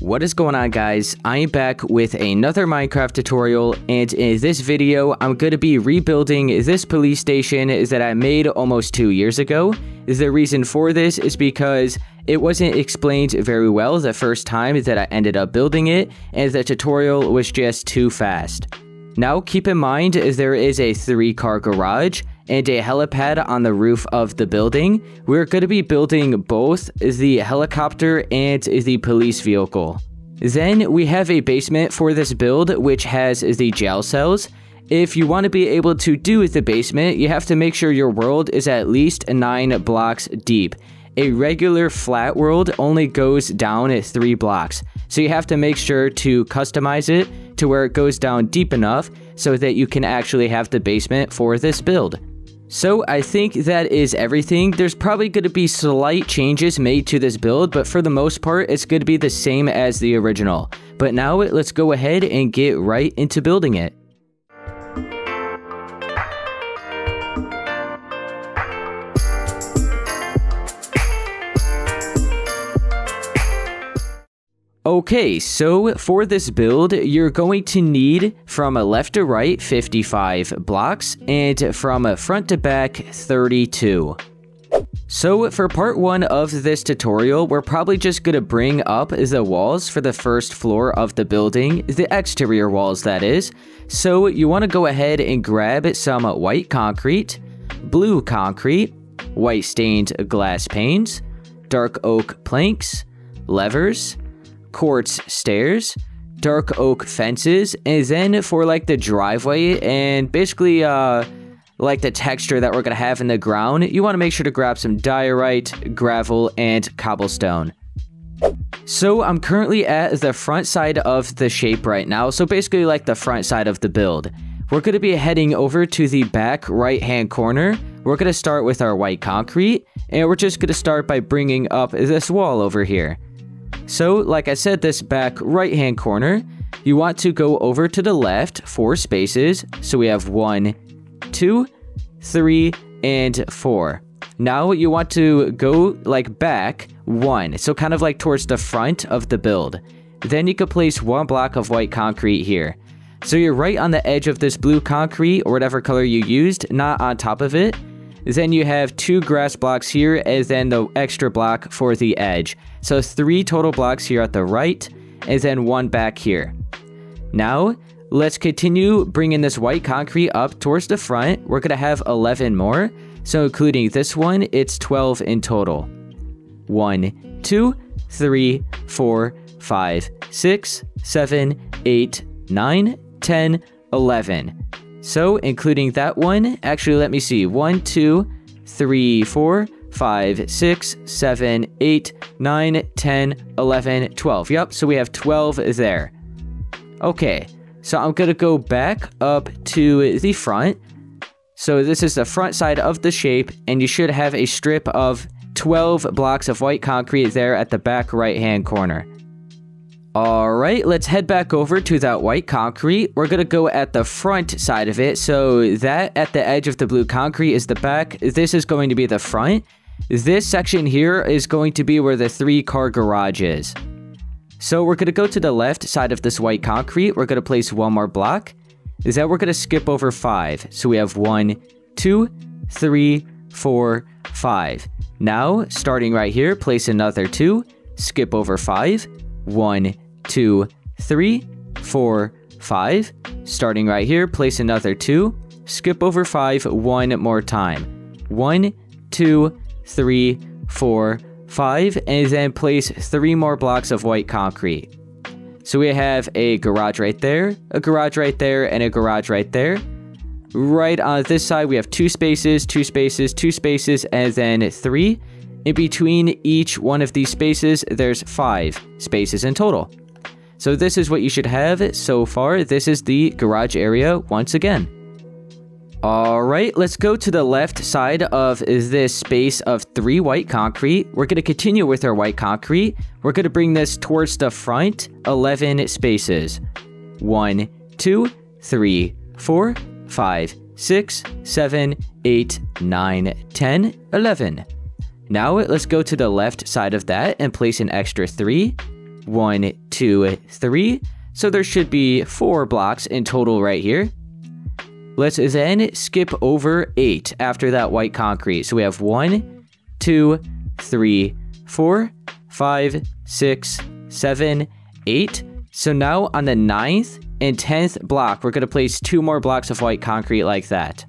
What is going on guys? I am back with another Minecraft tutorial and in this video I'm going to be rebuilding this police station that I made almost two years ago. The reason for this is because it wasn't explained very well the first time that I ended up building it and the tutorial was just too fast. Now keep in mind there is a three car garage and a helipad on the roof of the building. We're going to be building both the helicopter and the police vehicle. Then we have a basement for this build which has the jail cells. If you want to be able to do the basement, you have to make sure your world is at least 9 blocks deep. A regular flat world only goes down at 3 blocks, so you have to make sure to customize it to where it goes down deep enough so that you can actually have the basement for this build. So I think that is everything. There's probably going to be slight changes made to this build, but for the most part, it's going to be the same as the original. But now let's go ahead and get right into building it. Okay, so for this build, you're going to need from a left to right 55 blocks and from a front to back 32. So for part 1 of this tutorial, we're probably just going to bring up the walls for the first floor of the building, the exterior walls that is. So you want to go ahead and grab some white concrete, blue concrete, white stained glass panes, dark oak planks, levers, quartz stairs, dark oak fences, and then for like the driveway and basically uh like the texture that we're gonna have in the ground, you want to make sure to grab some diorite, gravel, and cobblestone. So I'm currently at the front side of the shape right now, so basically like the front side of the build. We're to be heading over to the back right hand corner. We're to start with our white concrete, and we're just to start by bringing up this wall over here. So, like I said, this back right hand corner, you want to go over to the left four spaces. So we have one, two, three, and four. Now you want to go like back one, so kind of like towards the front of the build. Then you could place one block of white concrete here. So you're right on the edge of this blue concrete or whatever color you used, not on top of it. Then you have two grass blocks here and then the extra block for the edge. So three total blocks here at the right and then one back here. Now, let's continue bringing this white concrete up towards the front. We're going to have 11 more. So including this one, it's 12 in total. 1, 2, 3, 4, 5, 6, 7, 8, 9, 10, 11. So, including that one, actually, let me see. 1, 2, 3, 4, 5, 6, 7, 8, 9, 10, 11, 12. Yep, so we have 12 there. Okay, so I'm to go back up to the front. So this is the front side of the shape, and you should have a strip of 12 blocks of white concrete there at the back right hand corner. Alright, let's head back over to that white concrete. We're going to go at the front side of it. So that at the edge of the blue concrete is the back. This is going to be the front. This section here is going to be where the three car garage is. So we're going to go to the left side of this white concrete. We're going to place one more block. Is that we're going to skip over five. So we have one, two, three, four, five. Now, starting right here, place another two, skip over five, one, two, three, four, five. Starting right here, place another two. Skip over five one more time. One, two, three, four, five, and then place three more blocks of white concrete. So we have a garage right there, a garage right there, and a garage right there. Right on this side, we have two spaces, two spaces, two spaces, and then three. In between each one of these spaces, there's five spaces in total. So this is what you should have so far. This is the garage area once again. Alright, let's go to the left side of this space of three white concrete. We're going to continue with our white concrete. We're going to bring this towards the front, 11 spaces. 1, 2, 3, 4, 5, 6, 7, 8, 9, 10, 11. Now let's go to the left side of that and place an extra 3. 1, two, three. So there should be four blocks in total right here. Let's then skip over eight after that white concrete. So we have one, two, three, four, five, six, seven, eight. So now on the ninth and 10th block, we're going to place two more blocks of white concrete like that.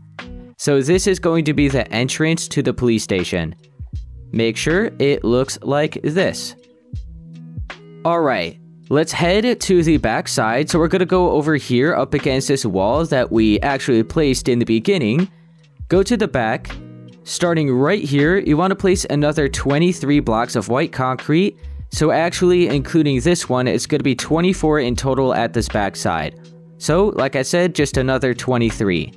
So this is going to be the entrance to the police station. Make sure it looks like this. Alright, let's head to the backside. So we're going to go over here up against this wall that we actually placed in the beginning. Go to the back. Starting right here, you want to place another 23 blocks of white concrete. So actually, including this one, it's going to be 24 in total at this backside. So, like I said, just another 23.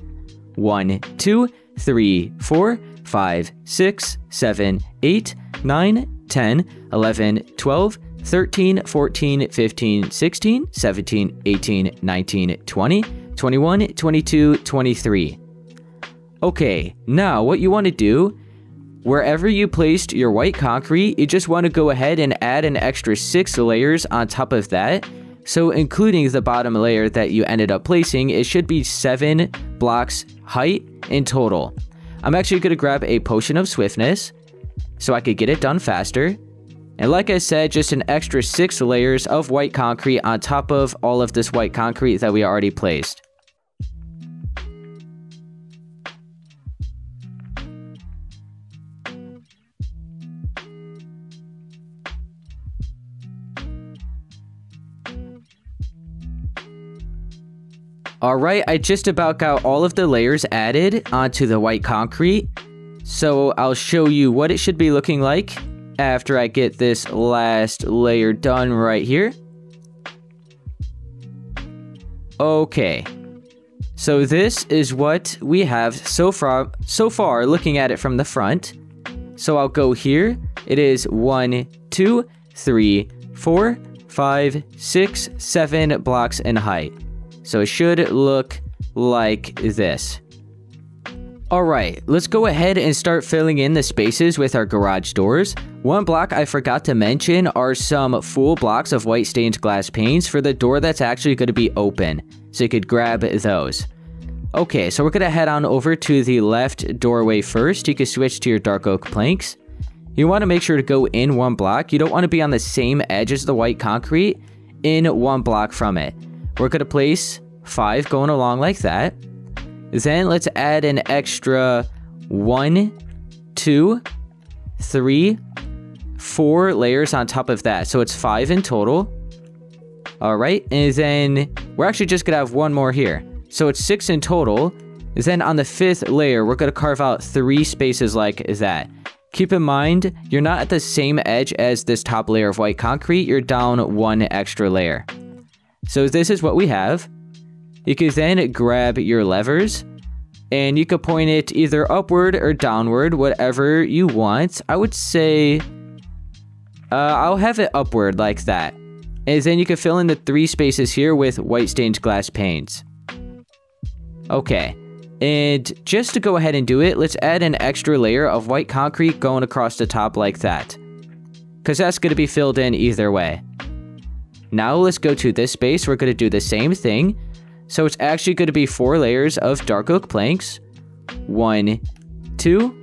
1, 2, 3, 4, 5, 6, 7, 8, 9, 10, 11, 12, 13, 14, 15, 16, 17, 18, 19, 20, 21, 22, 23. Okay, now what you want to do, wherever you placed your white concrete, you just want to go ahead and add an extra 6 layers on top of that. So including the bottom layer that you ended up placing, it should be 7 blocks height in total. I'm actually going to grab a potion of swiftness so I could get it done faster. And like I said, just an extra 6 layers of white concrete on top of all of this white concrete that we already placed. Alright, I just about got all of the layers added onto the white concrete. So I'll show you what it should be looking like after I get this last layer done right here. Okay. So this is what we have so far so far looking at it from the front. So I'll go here. It is one, two, three, four, five, six, seven blocks in height. So it should look like this. Alright, let's go ahead and start filling in the spaces with our garage doors. One block I forgot to mention are some full blocks of white stained glass panes for the door that's actually going to be open. So you could grab those. Okay, so we're going to head on over to the left doorway first. You can switch to your dark oak planks. You want to make sure to go in one block. You don't want to be on the same edge as the white concrete in one block from it. We're going to place 5 going along like that. Then let's add an extra one, two, three, four layers on top of that. So it's 5 in total. Alright, and then we're actually just going to have one more here. So it's 6 in total. Then on the fifth layer, we're going to carve out three spaces like that. Keep in mind, you're not at the same edge as this top layer of white concrete, you're down one extra layer. So this is what we have. You can then grab your levers and you could point it either upward or downward, whatever you want. I would say uh, I'll have it upward like that. And then you can fill in the three spaces here with white stained glass panes. Okay, and just to go ahead and do it, let's add an extra layer of white concrete going across the top like that. Because that's going to be filled in either way. Now let's go to this space. We're going to do the same thing. So it's actually going to be four layers of dark oak planks. One, two,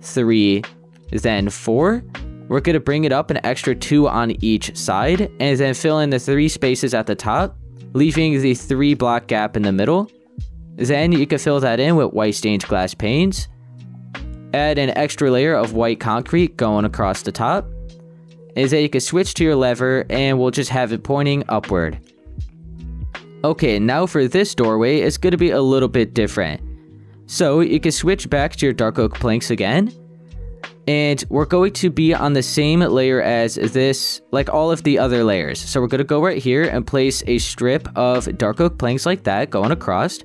three, then four. We're going to bring it up an extra two on each side and then fill in the three spaces at the top, leaving the three block gap in the middle. Then you can fill that in with white stained glass panes. Add an extra layer of white concrete going across the top is that you can switch to your lever and we'll just have it pointing upward. Okay, now for this doorway, it's going to be a little bit different. So you can switch back to your dark oak planks again. And we're going to be on the same layer as this, like all of the other layers. So we're going to go right here and place a strip of dark oak planks like that going across.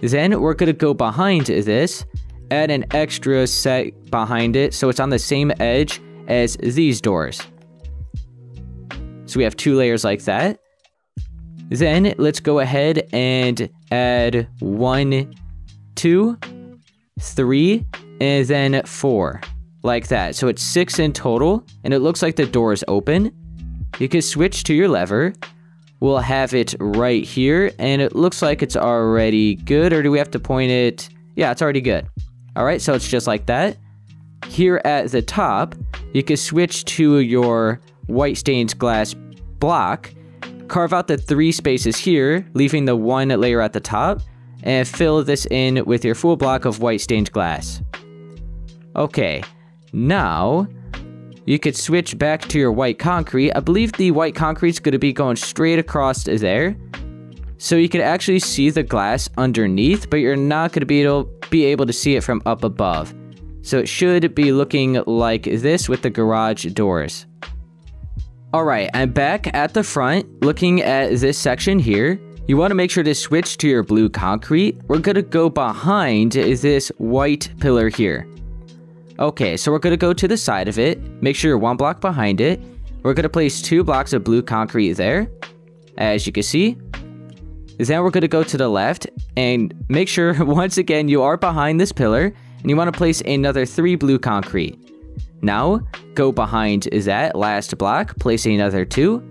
Then we're going to go behind this, add an extra set behind it so it's on the same edge as these doors. So we have two layers like that. Then let's go ahead and add one, two, three, and then four, like that. So it's six in total, and it looks like the door is open. you can switch to your lever. We'll have it right here, and it looks like it's already good, or do we have to point it? Yeah, it's already good. All right, so it's just like that. Here at the top, you can switch to your white stained glass block, carve out the three spaces here, leaving the one layer at the top, and fill this in with your full block of white stained glass. Okay, now you could switch back to your white concrete. I believe the white concrete is going to be going straight across there. So you could actually see the glass underneath, but you're not going to be able, be able to see it from up above. So it should be looking like this with the garage doors. Alright, I'm back at the front looking at this section here. You want to make sure to switch to your blue concrete. We're going to go behind this white pillar here. Okay, so we're going to go to the side of it. Make sure you're one block behind it. We're going to place two blocks of blue concrete there, as you can see. Then we're going to go to the left and make sure, once again, you are behind this pillar. And you want to place another three blue concrete. Now, go behind that last block, place another two.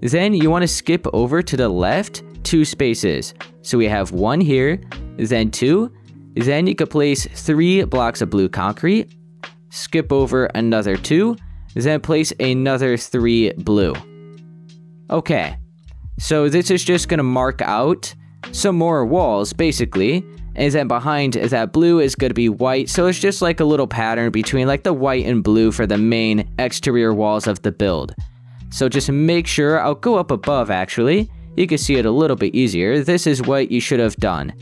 Then you want to skip over to the left two spaces. So we have one here, then two, then you could place three blocks of blue concrete, skip over another two, then place another three blue. Okay, so this is just gonna mark out some more walls basically, and then behind that blue is gonna be white, so it's just like a little pattern between like the white and blue for the main exterior walls of the build. So just make sure, I'll go up above actually, you can see it a little bit easier, this is what you should have done.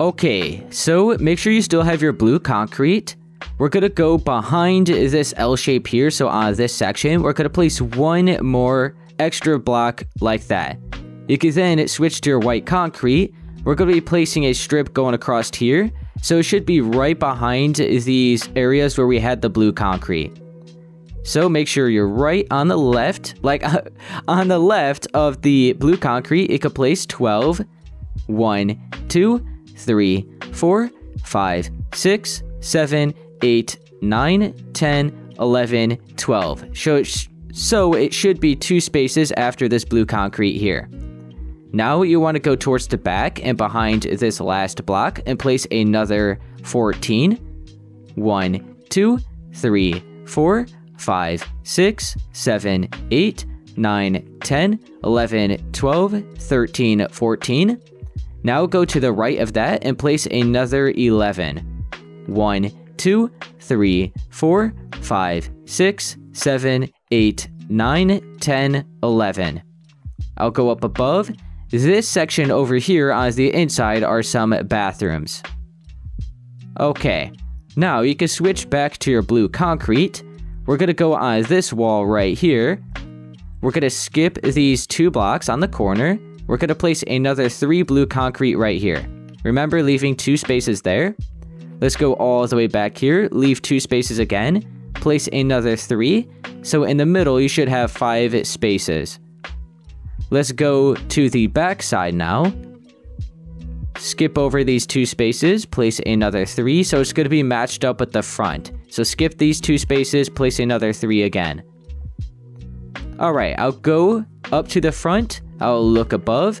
Okay, so make sure you still have your blue concrete. We're gonna go behind this L shape here, so on this section, we're gonna place one more extra block like that. You can then switch to your white concrete. We're gonna be placing a strip going across here, so it should be right behind these areas where we had the blue concrete. So make sure you're right on the left, like on the left of the blue concrete, it could place 12, 1, 2, three, four, five, six, seven, eight, nine, 10, 11, 12. So, so it should be two spaces after this blue concrete here. Now you want to go towards the back and behind this last block and place another 14. 1, 2, 3, 4, 5, 6, 7, 8, 9, 10, 11, 12, 13, 14. Now go to the right of that and place another 11. 1, 2, 3, 4, 5, 6, 7, 8, 9, 10, 11. I'll go up above. This section over here on the inside are some bathrooms. Okay, now you can switch back to your blue concrete. We're gonna go on this wall right here. We're gonna skip these two blocks on the corner we're to place another three blue concrete right here. Remember leaving two spaces there? Let's go all the way back here, leave two spaces again, place another three. So in the middle, you should have five spaces. Let's go to the back side now. Skip over these two spaces, place another three, so it's going to be matched up with the front. So skip these two spaces, place another three again. Alright, I'll go up to the front, I'll look above.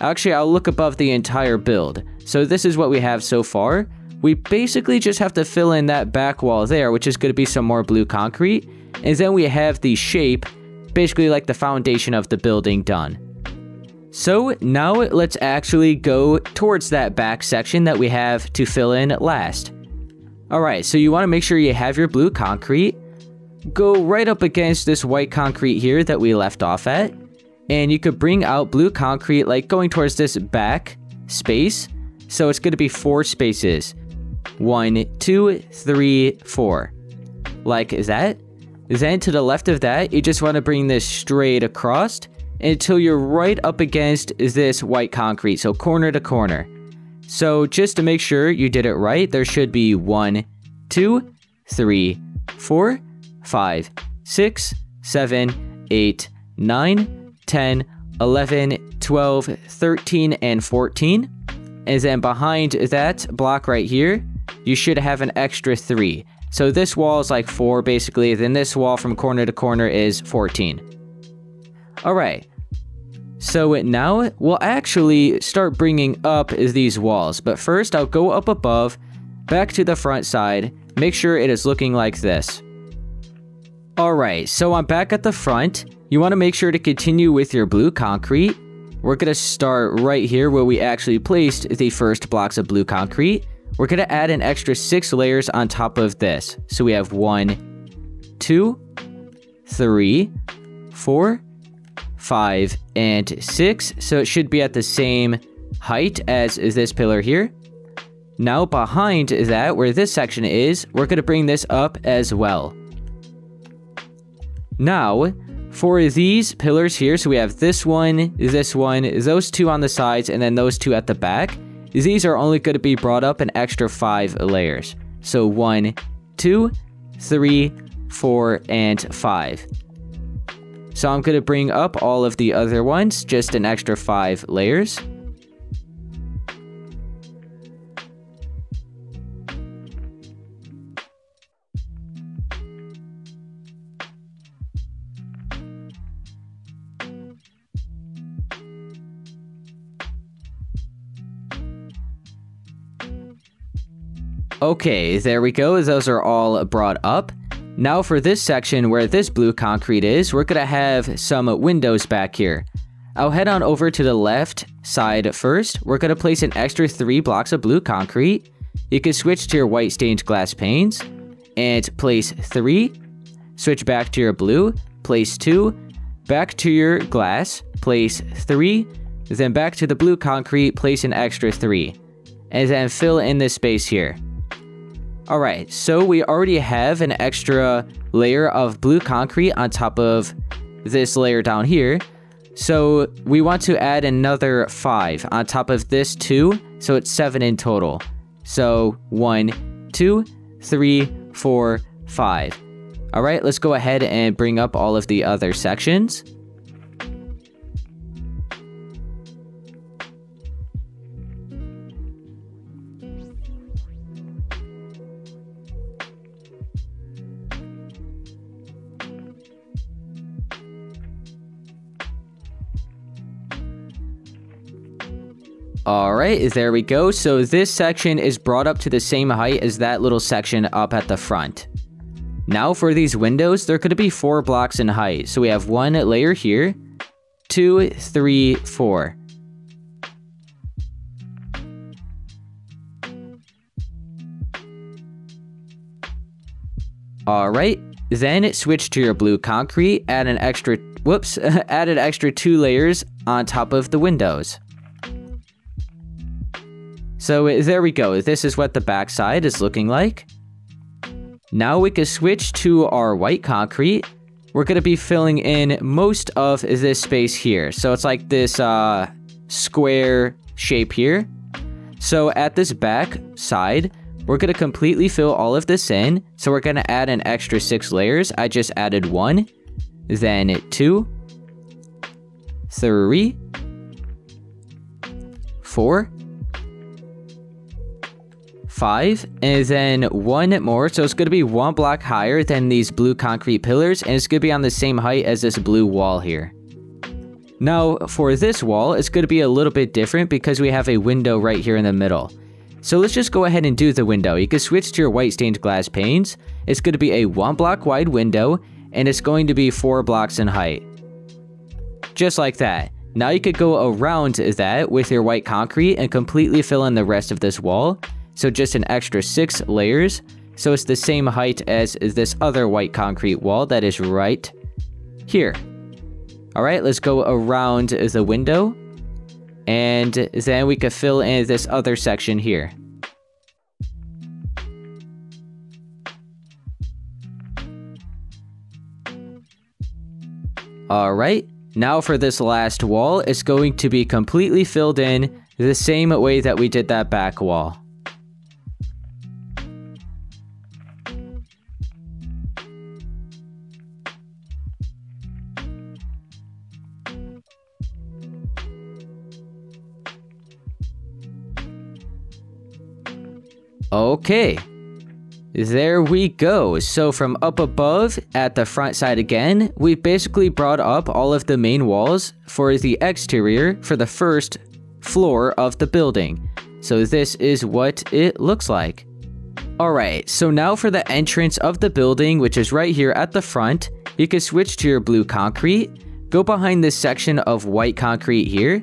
Actually, I'll look above the entire build. So this is what we have so far. We basically just have to fill in that back wall there, which is going to be some more blue concrete. And then we have the shape, basically like the foundation of the building done. So now let's actually go towards that back section that we have to fill in last. Alright, so you want to make sure you have your blue concrete. Go right up against this white concrete here that we left off at and you could bring out blue concrete like going towards this back space. So it's going to be four spaces. One, two, three, four. Like is that. Then to the left of that, you just want to bring this straight across until you're right up against this white concrete. So corner to corner. So just to make sure you did it right, there should be one, two, three, four, five, six, seven, eight, nine, 10, 11, 12, 13, and 14. And then behind that block right here, you should have an extra 3. So this wall is like 4 basically, then this wall from corner to corner is 14. Alright, so now we'll actually start bringing up these walls, but first I'll go up above, back to the front side, make sure it is looking like this. Alright, so I'm back at the front. You want to make sure to continue with your blue concrete. We're going to start right here where we actually placed the first blocks of blue concrete. We're going to add an extra six layers on top of this. So we have one, two, three, four, five, and six. So it should be at the same height as this pillar here. Now behind that, where this section is, we're going to bring this up as well. Now, for these pillars here, so we have this one, this one, those two on the sides, and then those two at the back. These are only going to be brought up an extra five layers. So one, two, three, four, and five. So I'm going to bring up all of the other ones, just an extra five layers. Okay, there we go. Those are all brought up. Now for this section where this blue concrete is, we're to have some windows back here. I'll head on over to the left side first. We're to place an extra three blocks of blue concrete. You can switch to your white stained glass panes and place three. Switch back to your blue, place two. Back to your glass, place three. Then back to the blue concrete, place an extra three. And then fill in this space here. Alright, so we already have an extra layer of blue concrete on top of this layer down here. So we want to add another 5 on top of this 2, so it's 7 in total. So one, two, three, four, five. Alright, let's go ahead and bring up all of the other sections. Alright, there we go. So this section is brought up to the same height as that little section up at the front. Now for these windows, they're going to be four blocks in height. So we have one layer here, two, three, four. Alright, then switch to your blue concrete, add an extra, whoops, add an extra two layers on top of the windows. So there we go. This is what the backside is looking like. Now we can switch to our white concrete. We're going to be filling in most of this space here. So it's like this uh, square shape here. So at this back side, we're going to completely fill all of this in. So we're going to add an extra six layers. I just added one, then two, three, four, five, and then one more. So it's going to be one block higher than these blue concrete pillars, and it's going to be on the same height as this blue wall here. Now, for this wall, it's going to be a little bit different because we have a window right here in the middle. So let's just go ahead and do the window. You can switch to your white stained glass panes. It's going to be a one block wide window, and it's going to be four blocks in height. Just like that. Now you could go around that with your white concrete and completely fill in the rest of this wall. So just an extra six layers. So it's the same height as this other white concrete wall that is right here. All right, let's go around the window. And then we could fill in this other section here. Alright, now for this last wall, it's going to be completely filled in the same way that we did that back wall. Okay. There we go. So from up above at the front side again, we basically brought up all of the main walls for the exterior for the first floor of the building. So this is what it looks like. Alright, so now for the entrance of the building, which is right here at the front, you can switch to your blue concrete, go behind this section of white concrete here,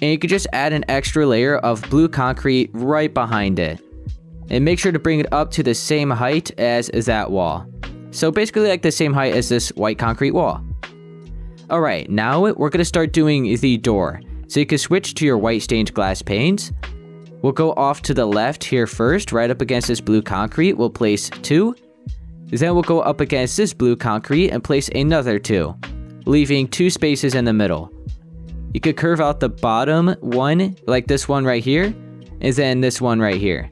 and you can just add an extra layer of blue concrete right behind it and make sure to bring it up to the same height as that wall. So basically like the same height as this white concrete wall. Alright, now we're going to start doing the door. So you can switch to your white stained glass panes. We'll go off to the left here first, right up against this blue concrete, we'll place two. Then we'll go up against this blue concrete and place another two, leaving two spaces in the middle. You could curve out the bottom one, like this one right here, and then this one right here.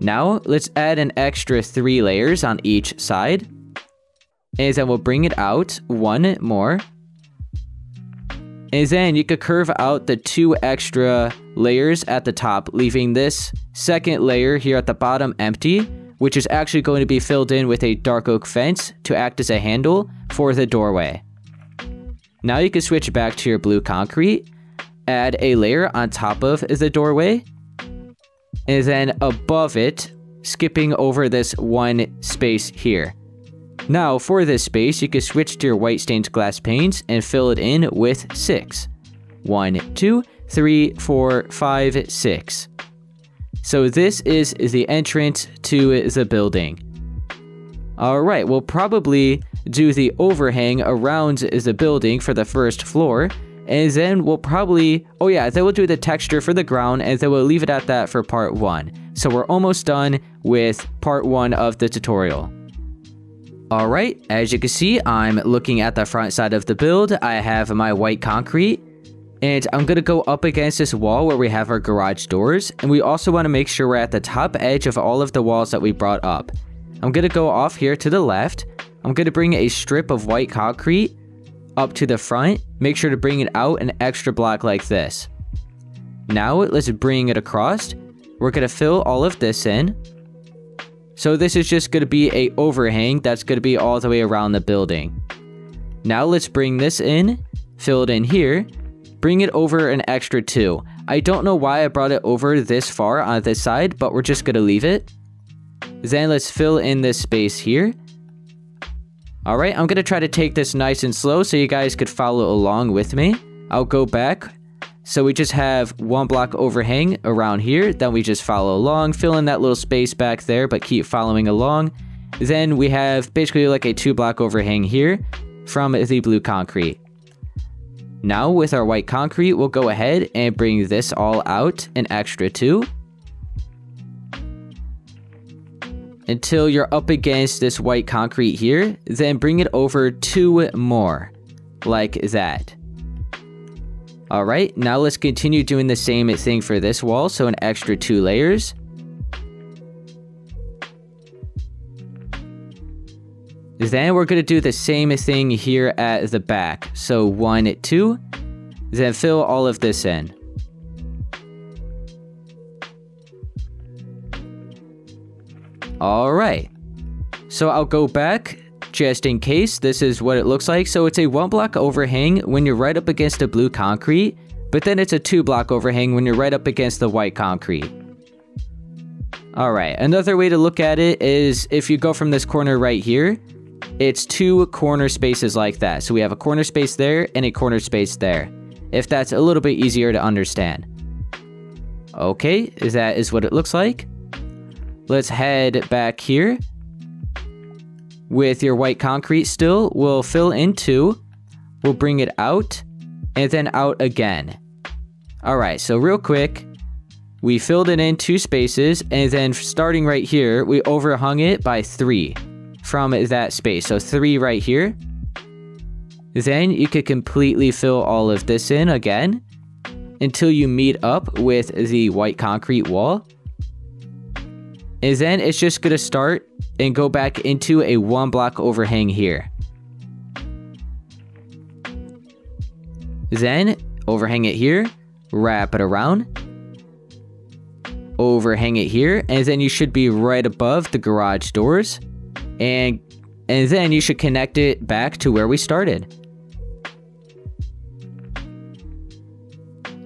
Now, let's add an extra three layers on each side. And then we'll bring it out one more. And then you could curve out the two extra layers at the top, leaving this second layer here at the bottom empty, which is actually going to be filled in with a dark oak fence to act as a handle for the doorway. Now you can switch back to your blue concrete, add a layer on top of the doorway, and then above it, skipping over this one space here. Now, for this space, you can switch to your white stained glass panes and fill it in with 6. 1, 2, 3, 4, 5, 6. So this is the entrance to the building. Alright, we'll probably do the overhang around the building for the first floor, and then we'll probably, oh yeah, then we'll do the texture for the ground and then we'll leave it at that for part one. So we're almost done with part one of the tutorial. Alright, as you can see, I'm looking at the front side of the build. I have my white concrete and I'm going to go up against this wall where we have our garage doors. And we also want to make sure we're at the top edge of all of the walls that we brought up. I'm going to go off here to the left. I'm going to bring a strip of white concrete up to the front, make sure to bring it out an extra block like this. Now let's bring it across. We're going to fill all of this in. So this is just going to be a overhang that's going to be all the way around the building. Now let's bring this in, fill it in here, bring it over an extra two. I don't know why I brought it over this far on this side, but we're just going to leave it. Then let's fill in this space here. Alright, I'm going to try to take this nice and slow so you guys could follow along with me. I'll go back. So we just have one block overhang around here. Then we just follow along, fill in that little space back there, but keep following along. Then we have basically like a two block overhang here from the blue concrete. Now with our white concrete, we'll go ahead and bring this all out an extra two. Until you're up against this white concrete here, then bring it over two more, like that. Alright, now let's continue doing the same thing for this wall, so an extra two layers. Then we're to do the same thing here at the back. So one, two, then fill all of this in. All right. So I'll go back just in case. This is what it looks like. So it's a one block overhang when you're right up against the blue concrete, but then it's a two block overhang when you're right up against the white concrete. All right. Another way to look at it is if you go from this corner right here, it's two corner spaces like that. So we have a corner space there and a corner space there. If that's a little bit easier to understand. Okay, that is what it looks like. Let's head back here. With your white concrete still, we'll fill in two. We'll bring it out and then out again. All right, so real quick, we filled it in two spaces and then starting right here, we overhung it by three from that space. So three right here. Then you could completely fill all of this in again until you meet up with the white concrete wall is then it's just going to start and go back into a one block overhang here. Then overhang it here, wrap it around. overhang it here, and then you should be right above the garage doors. And and then you should connect it back to where we started.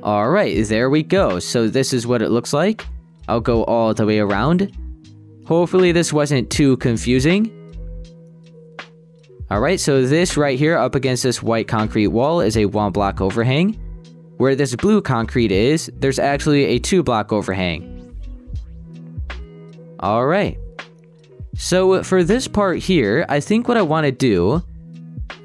Alright, there we go. So this is what it looks like. I'll go all the way around. Hopefully this wasn't too confusing. Alright, so this right here up against this white concrete wall is a one block overhang. Where this blue concrete is, there's actually a two block overhang. Alright. So for this part here, I think what I want to do,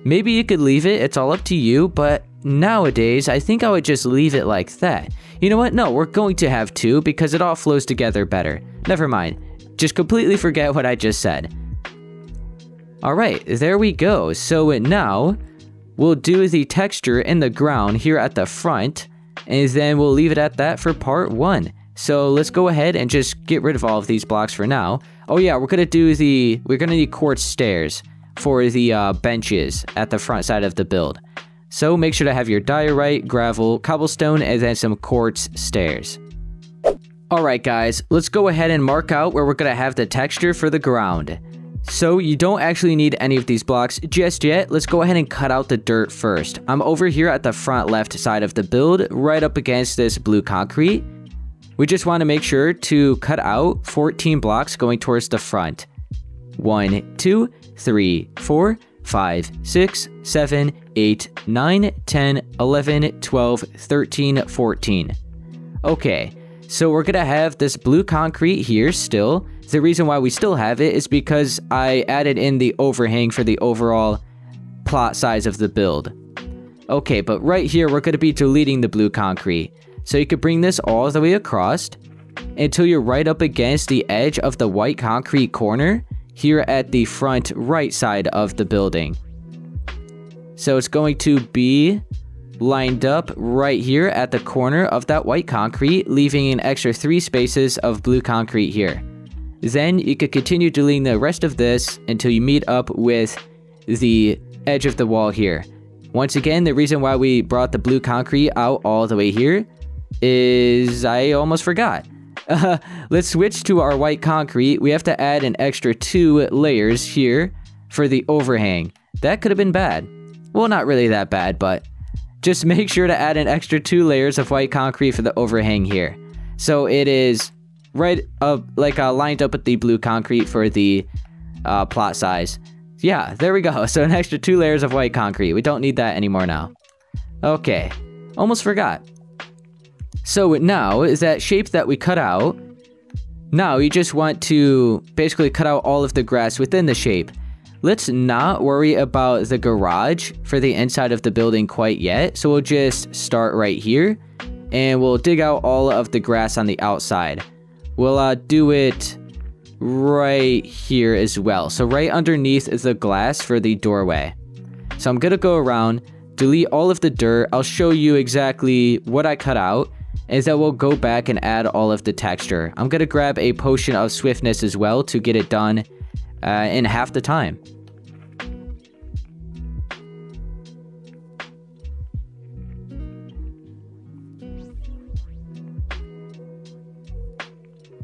maybe you could leave it, it's all up to you, but nowadays, I think I would just leave it like that. You know what? No, we're going to have two because it all flows together better. Never mind. Just completely forget what I just said. Alright, there we go. So now, we'll do the texture in the ground here at the front, and then we'll leave it at that for part one. So let's go ahead and just get rid of all of these blocks for now. Oh yeah, we're gonna do the, we're gonna need quartz stairs for the uh, benches at the front side of the build. So make sure to have your diorite, gravel, cobblestone, and then some quartz stairs. Alright guys, let's go ahead and mark out where we're going to have the texture for the ground. So you don't actually need any of these blocks just yet, let's go ahead and cut out the dirt first. I'm over here at the front left side of the build, right up against this blue concrete. We just want to make sure to cut out 14 blocks going towards the front. 1, 2, 3, 4, 5, 6, 7, 8, 9, 10, 11, 12, 13, 14. Okay, so we're gonna have this blue concrete here still. The reason why we still have it is because I added in the overhang for the overall plot size of the build. Okay, but right here we're gonna be deleting the blue concrete. So you could bring this all the way across until you're right up against the edge of the white concrete corner here at the front right side of the building. So it's going to be lined up right here at the corner of that white concrete, leaving an extra three spaces of blue concrete here. Then you could continue doing the rest of this until you meet up with the edge of the wall here. Once again, the reason why we brought the blue concrete out all the way here is I almost forgot. Uh, let's switch to our white concrete. We have to add an extra two layers here for the overhang. That could have been bad. Well, not really that bad, but just make sure to add an extra two layers of white concrete for the overhang here. So it is right up, like uh, lined up with the blue concrete for the uh, plot size. Yeah, there we go. So an extra two layers of white concrete. We don't need that anymore now. Okay, almost forgot. So now, is that shape that we cut out, now you just want to basically cut out all of the grass within the shape. Let's not worry about the garage for the inside of the building quite yet. So we'll just start right here and we'll dig out all of the grass on the outside. We'll uh, do it right here as well. So right underneath is the glass for the doorway. So I'm gonna go around, delete all of the dirt. I'll show you exactly what I cut out is that we'll go back and add all of the texture. I'm going to grab a potion of swiftness as well to get it done uh, in half the time.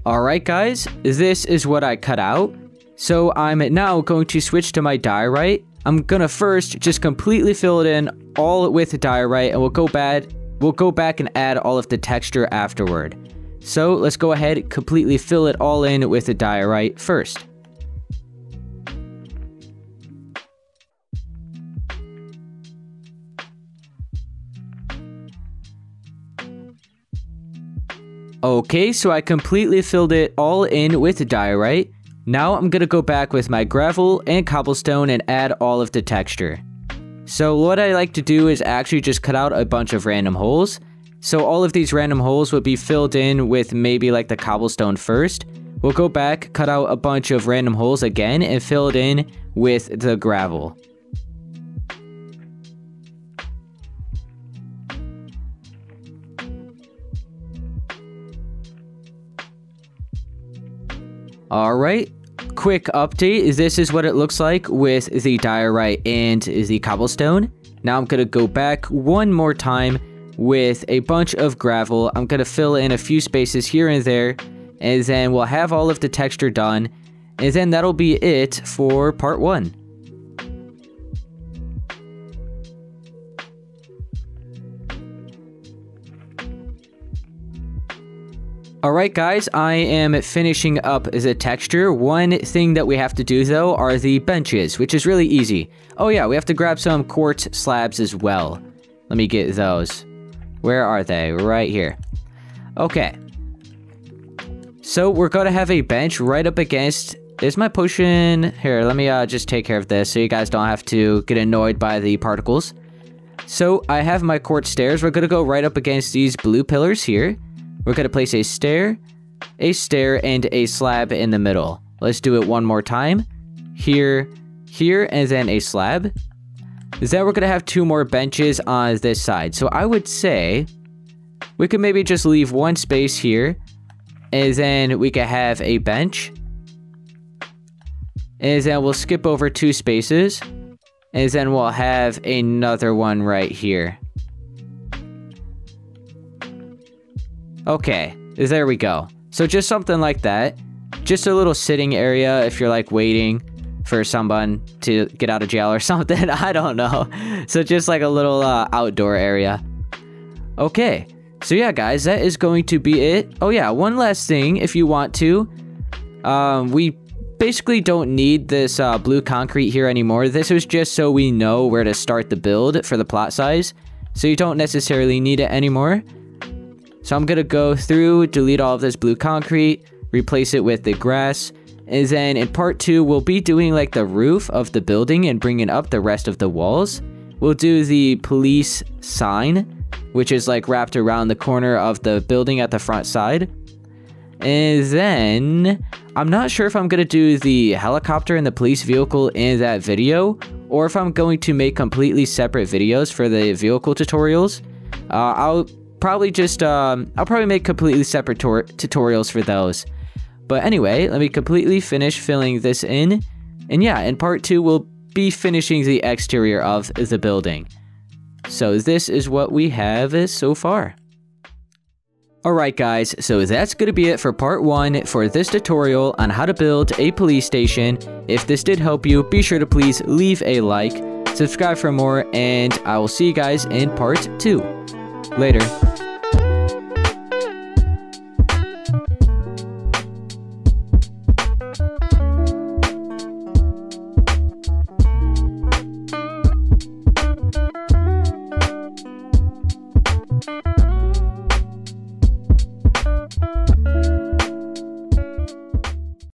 Alright guys, this is what I cut out. So I'm now going to switch to my diorite. I'm gonna first just completely fill it in all with diorite and we'll go back We'll go back and add all of the texture afterward. So let's go ahead, completely fill it all in with the diorite first. Okay, so I completely filled it all in with diorite. Now I'm gonna go back with my gravel and cobblestone and add all of the texture. So what I like to do is actually just cut out a bunch of random holes. So all of these random holes would be filled in with maybe like the cobblestone first. We'll go back, cut out a bunch of random holes again, and fill it in with the gravel. Alright, quick update, this is what it looks like with the diorite and the cobblestone. Now I'm going to go back one more time, with a bunch of gravel. I'm going to fill in a few spaces here and there, and then we'll have all of the texture done, and then that'll be it for part one. Alright guys, I am finishing up the texture. One thing that we have to do though are the benches, which is really easy. Oh yeah, we have to grab some quartz slabs as well. Let me get those. Where are they? Right here. Okay. So we're going to have a bench right up against... Is my potion... Here, let me uh, just take care of this so you guys don't have to get annoyed by the particles. So I have my quartz stairs. We're going to go right up against these blue pillars here. We're going to place a stair, a stair, and a slab in the middle. Let's do it one more time. Here, here, and then a slab. Then we're going to have two more benches on this side. So I would say we could maybe just leave one space here. And then we could have a bench. And then we'll skip over two spaces. And then we'll have another one right here. Okay, there we go. So just something like that. Just a little sitting area if you're like waiting for someone to get out of jail or something. I don't know. So just like a little uh, outdoor area. Okay. So yeah, guys, that is going to be it. Oh yeah, one last thing if you want to. Um, we basically don't need this uh, blue concrete here anymore. This was just so we know where to start the build for the plot size. So you don't necessarily need it anymore. So I'm gonna go through, delete all of this blue concrete, replace it with the grass, and then in part two, we'll be doing like the roof of the building and bringing up the rest of the walls. We'll do the police sign, which is like wrapped around the corner of the building at the front side. And then I'm not sure if I'm going to do the helicopter and the police vehicle in that video or if I'm going to make completely separate videos for the vehicle tutorials. Uh, I'll probably just, um, I'll probably make completely separate tutorials for those. But anyway, let me completely finish filling this in. And yeah, in part two, we'll be finishing the exterior of the building. So this is what we have so far. Alright guys, so that's going to be it for part 1 for this tutorial on how to build a police station. If this did help you, be sure to please leave a like, subscribe for more, and I will see you guys in part 2. Later.